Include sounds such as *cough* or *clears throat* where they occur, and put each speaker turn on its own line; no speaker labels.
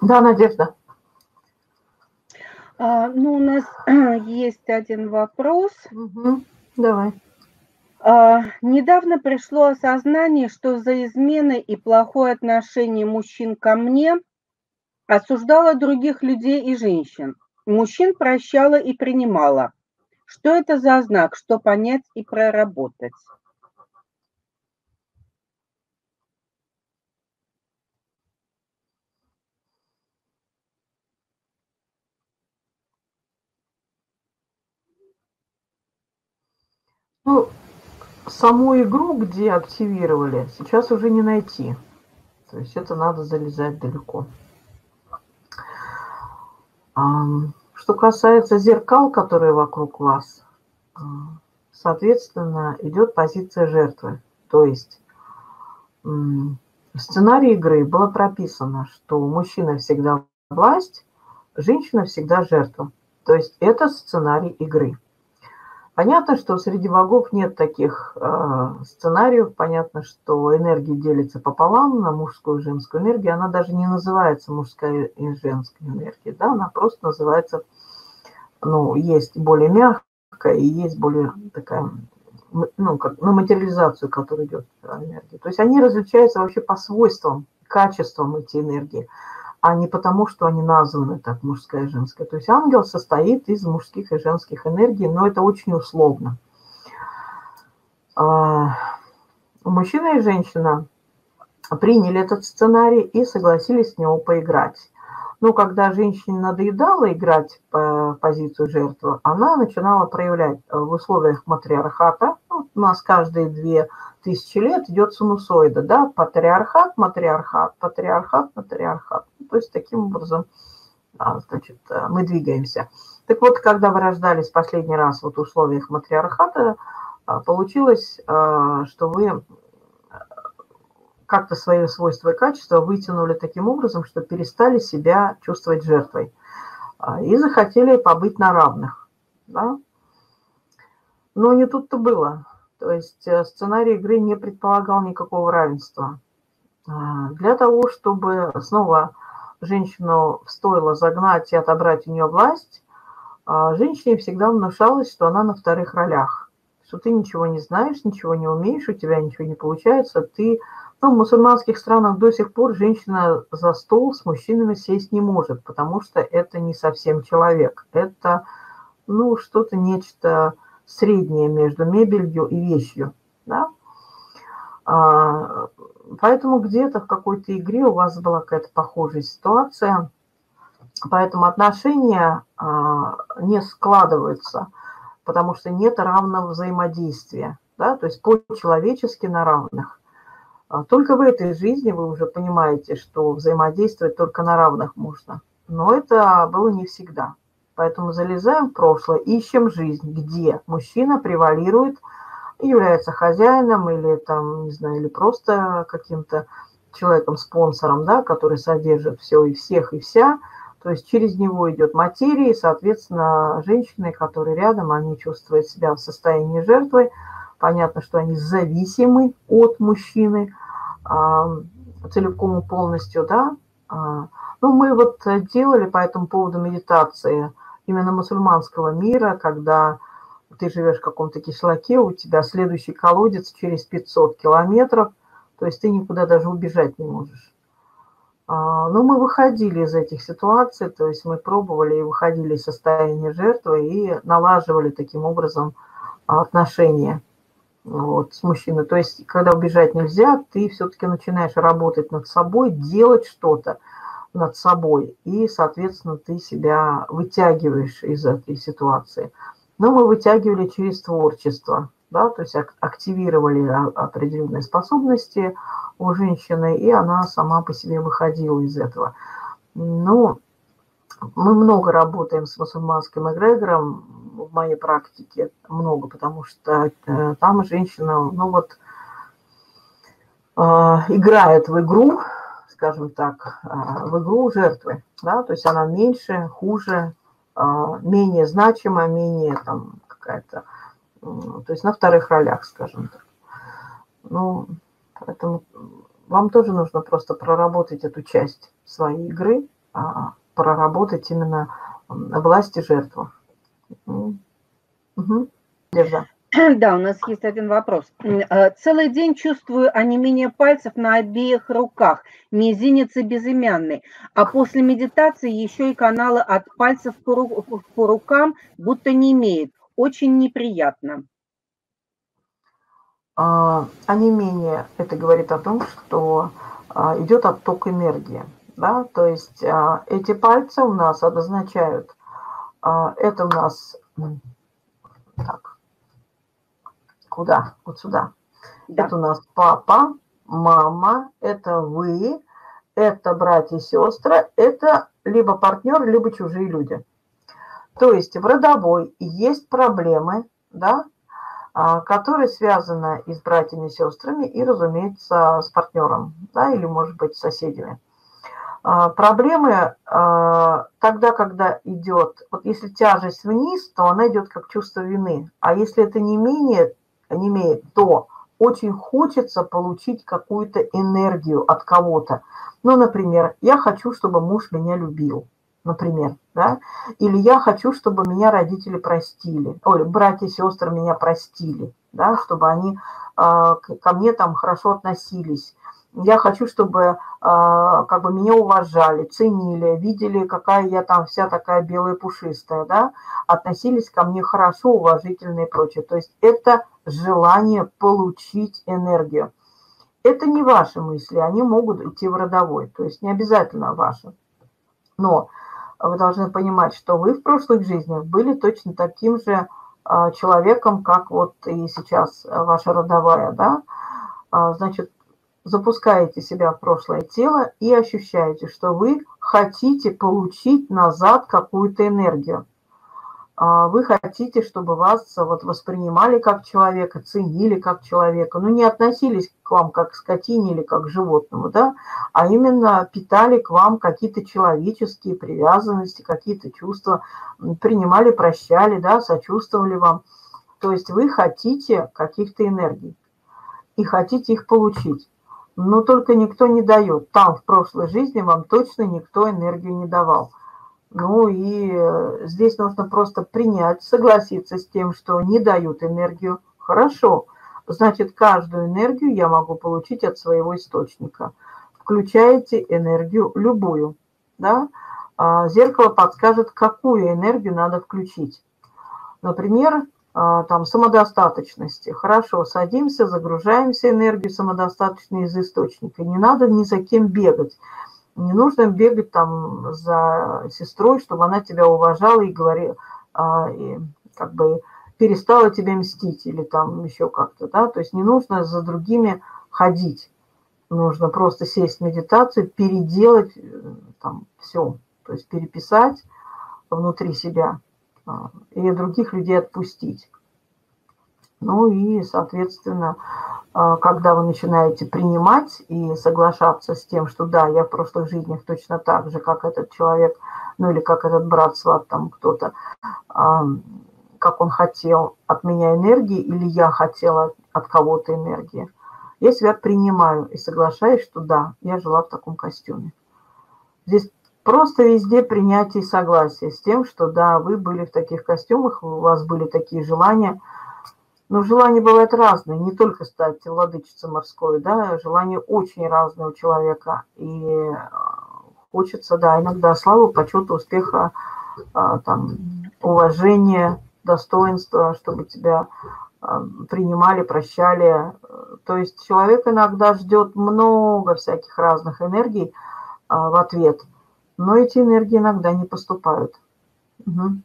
Да, Надежда.
А, ну, у нас *clears throat* есть один вопрос.
Угу. Давай.
А, недавно пришло осознание, что за измены и плохое отношение мужчин ко мне осуждала других людей и женщин. Мужчин прощала и принимала. Что это за знак, что понять и проработать?
Ну, саму игру, где активировали, сейчас уже не найти. То есть это надо залезать далеко. Что касается зеркал, которые вокруг вас, а, соответственно, идет позиция жертвы. То есть в сценарии игры было прописано, что мужчина всегда власть, женщина всегда жертва. То есть это сценарий игры. Понятно, что среди богов нет таких э, сценариев. Понятно, что энергия делится пополам на мужскую и женскую энергию. Она даже не называется мужская и женская энергия. Да? Она просто называется, ну, есть более мягкая и есть более такая, ну, как на материализацию, которая идет энергия. То есть они различаются вообще по свойствам, качествам эти энергии а не потому, что они названы так, мужская и женская. То есть ангел состоит из мужских и женских энергий, но это очень условно. А, мужчина и женщина приняли этот сценарий и согласились с него поиграть. Но когда женщине надоедало играть по позицию жертвы, она начинала проявлять в условиях матриархата. Ну, у нас каждые две тысячи лет идет синусоида, да, патриархат, матриархат, патриархат, матриархат. То есть таким образом а, значит, э, мы двигаемся. Так вот, когда вы рождались последний раз вот в условиях матриархата, а, получилось, а, что вы как-то свои свойства и качества вытянули таким образом, что перестали себя чувствовать жертвой и захотели побыть на равных. Да? Но не тут-то было. То есть э, сценарий игры не предполагал никакого равенства. Для того, чтобы снова женщину стоило загнать и отобрать у нее власть, а женщине всегда внушалось, что она на вторых ролях, что ты ничего не знаешь, ничего не умеешь, у тебя ничего не получается, ты... Ну, в мусульманских странах до сих пор женщина за стол с мужчинами сесть не может, потому что это не совсем человек. Это, ну, что-то нечто среднее между мебелью и вещью, да? А, Поэтому где-то в какой-то игре у вас была какая-то похожая ситуация, поэтому отношения а, не складываются, потому что нет равного взаимодействия, да, то есть по-человечески на равных. А, только в этой жизни вы уже понимаете, что взаимодействовать только на равных можно. Но это было не всегда. Поэтому залезаем в прошлое, ищем жизнь, где мужчина превалирует – является хозяином или там, не знаю, или просто каким-то человеком-спонсором, да, который содержит все и всех и вся, то есть через него идет материя, и, соответственно, женщины, которые рядом, они чувствуют себя в состоянии жертвы. Понятно, что они зависимы от мужчины а, целиком и полностью, да. А, ну, мы вот делали по этому поводу медитации именно мусульманского мира, когда ты живешь в каком-то кишлаке, у тебя следующий колодец через 500 километров, то есть ты никуда даже убежать не можешь. А, но мы выходили из этих ситуаций, то есть мы пробовали и выходили из состояния жертвы и налаживали таким образом отношения вот, с мужчиной. То есть, когда убежать нельзя, ты все-таки начинаешь работать над собой, делать что-то над собой, и, соответственно, ты себя вытягиваешь из этой ситуации но мы вытягивали через творчество, да, то есть активировали определенные способности у женщины, и она сама по себе выходила из этого. Ну, мы много работаем с мусульманским эгрегором в моей практике, много, потому что э, там женщина, ну вот, э, играет в игру, скажем так, э, в игру жертвы, да, то есть она меньше, хуже, а, менее значима, менее там какая-то, то есть на вторых ролях, скажем так. Ну, поэтому вам тоже нужно просто проработать эту часть своей игры, а, проработать именно власть и жертву. Угу.
Держа. *clears throat* Да, у нас есть один вопрос. Э, целый день чувствую онемение пальцев на обеих руках, мизинец и безымянный, а после медитации еще и каналы от пальцев по рукам будто не имеет. Очень неприятно.
А, онемение, это говорит о том, что а, идет отток энергии. Да? То есть а, эти пальцы у нас обозначают, это у нас, так, куда? Вот сюда. Да. Это у нас папа, мама, это вы, это братья и сестры, это либо партнер, либо чужие люди. То есть в родовой есть проблемы, да, а, которые связаны и с братьями и сестрами, и, разумеется, с партнером, да, или, может быть, с соседями. А, проблемы а, тогда, когда идет, вот если тяжесть вниз, то она идет как чувство вины, а если это не менее, не имеет, то очень хочется получить какую-то энергию от кого-то. Ну, например, я хочу, чтобы муж меня любил например, да, или я хочу, чтобы меня родители простили, ой, братья и сестры меня простили, да, чтобы они э, ко мне там хорошо относились. Я хочу, чтобы э, как бы меня уважали, ценили, видели, какая я там вся такая белая пушистая, да, относились ко мне хорошо, уважительно и прочее. То есть это желание получить энергию. Это не ваши мысли, они могут идти в родовой, то есть не обязательно ваши. Но вы должны понимать, что вы в прошлых жизнях были точно таким же а, человеком, как вот и сейчас ваша родовая, да, а, значит, запускаете себя в прошлое тело и ощущаете, что вы хотите получить назад какую-то энергию. А, вы хотите, чтобы вас вот воспринимали как человека, ценили как человека, ну не относились к вам как к скотине или как к животному, да, а именно питали к вам какие-то человеческие привязанности, какие-то чувства, принимали, прощали, да, сочувствовали вам. То есть вы хотите каких-то энергий и хотите их получить. Но только никто не дает. Там в прошлой жизни вам точно никто энергию не давал. Ну и э, здесь нужно просто принять, согласиться с тем, что не дают энергию. Хорошо, значит, каждую энергию я могу получить от своего источника. Включаете энергию любую, да? А, зеркало подскажет, какую энергию надо включить. Например, а, там самодостаточности. Хорошо, садимся, загружаемся энергию самодостаточной из источника. Не надо ни за кем бегать. Не нужно бегать там за сестрой, чтобы она тебя уважала и говорила, а, и как бы перестала тебе мстить или там еще как-то, да, то есть не нужно за другими ходить, нужно просто сесть в медитацию, переделать э, там все, то есть переписать внутри себя а, и других людей отпустить. Ну и, соответственно, а, когда вы начинаете принимать и соглашаться с тем, что да, я в прошлых жизнях точно так же, как этот человек, ну или как этот брат, сват, там кто-то, как он хотел от меня энергии, или я хотела от кого-то энергии, я себя принимаю и соглашаюсь, что да, я жила в таком костюме. Здесь просто везде принятие и согласие с тем, что да, вы были в таких костюмах, у вас были такие желания – но желания бывают разные, не только стать владычицей морской, да, желания очень разные у человека. И э, хочется, да, иногда славы, почета, успеха, а, там, уважения, достоинства, чтобы тебя а, принимали, прощали. То есть человек иногда ждет много всяких разных энергий а, в ответ, но эти энергии иногда не поступают. Угу.